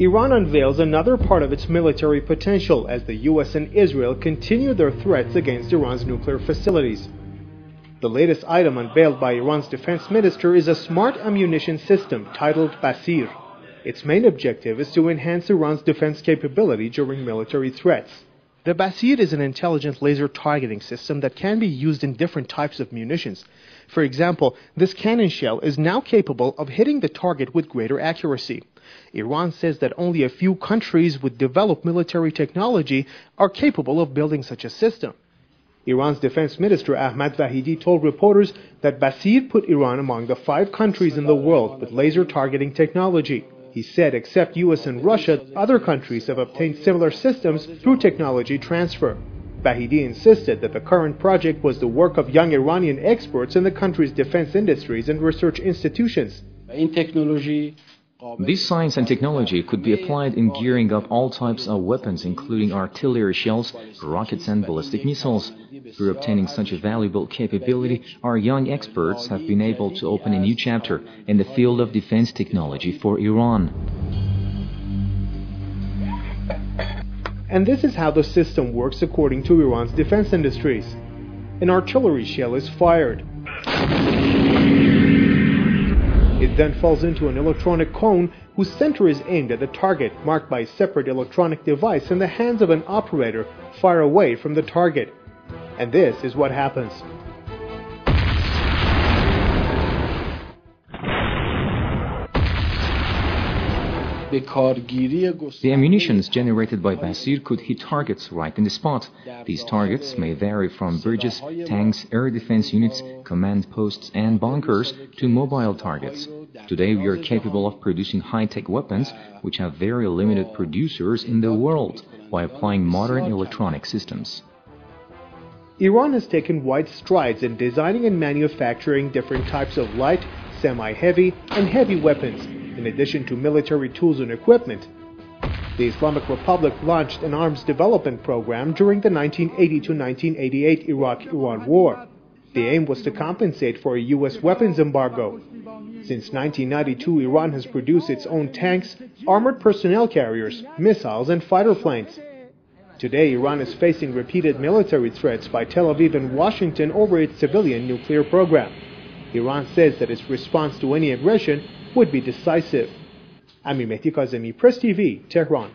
Iran unveils another part of its military potential as the US and Israel continue their threats against Iran's nuclear facilities. The latest item unveiled by Iran's defense minister is a smart ammunition system titled Basir. Its main objective is to enhance Iran's defense capability during military threats. The Basir is an intelligent laser targeting system that can be used in different types of munitions. For example, this cannon shell is now capable of hitting the target with greater accuracy. Iran says that only a few countries with developed military technology are capable of building such a system. Iran's defense minister Ahmad Vahidi told reporters that Basir put Iran among the five countries in the world with laser targeting technology. He said except US and Russia, other countries have obtained similar systems through technology transfer. Vahidi insisted that the current project was the work of young Iranian experts in the country's defense industries and research institutions. This science and technology could be applied in gearing up all types of weapons, including artillery shells, rockets, and ballistic missiles. Through obtaining such a valuable capability, our young experts have been able to open a new chapter in the field of defense technology for Iran. And this is how the system works according to Iran's defense industries. An artillery shell is fired. It then falls into an electronic cone whose center is aimed at the target, marked by a separate electronic device in the hands of an operator far away from the target. And this is what happens. The ammunitions generated by Basir could hit targets right in the spot. These targets may vary from bridges, tanks, air defense units, command posts, and bunkers to mobile targets. Today we are capable of producing high-tech weapons which have very limited producers in the world by applying modern electronic systems. Iran has taken wide strides in designing and manufacturing different types of light, semi-heavy, and heavy weapons in addition to military tools and equipment. The Islamic Republic launched an arms development program during the 1980-1988 Iraq-Iran War. The aim was to compensate for a U.S. weapons embargo. Since 1992, Iran has produced its own tanks, armored personnel carriers, missiles, and fighter planes. Today, Iran is facing repeated military threats by Tel Aviv and Washington over its civilian nuclear program. Iran says that its response to any aggression would be decisive. Amir Mehdi Kazemi, Press TV, Tehran.